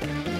Thank you.